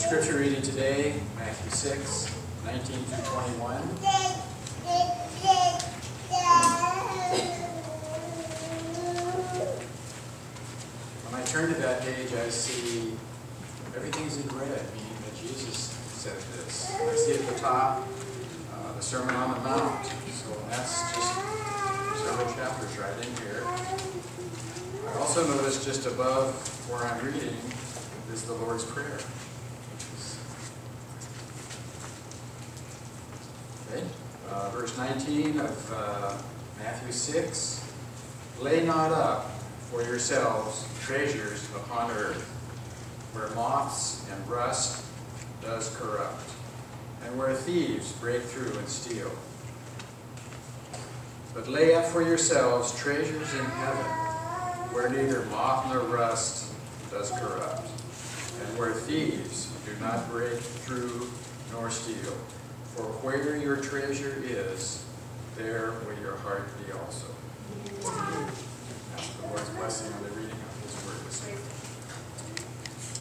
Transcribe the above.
Scripture reading today, Matthew 6, 19 through 21. When I turn to that page, I see everything's in red, meaning that Jesus said this. I see at the top uh, the Sermon on the Mount. So that's just several chapters right in here. I also notice just above where I'm reading is the Lord's Prayer. Okay, uh, verse 19 of uh, Matthew 6. Lay not up for yourselves treasures upon earth, where moths and rust does corrupt, and where thieves break through and steal. But lay up for yourselves treasures in heaven, where neither moth nor rust does corrupt, and where thieves do not break through nor steal. For where your treasure is, there will your heart be also.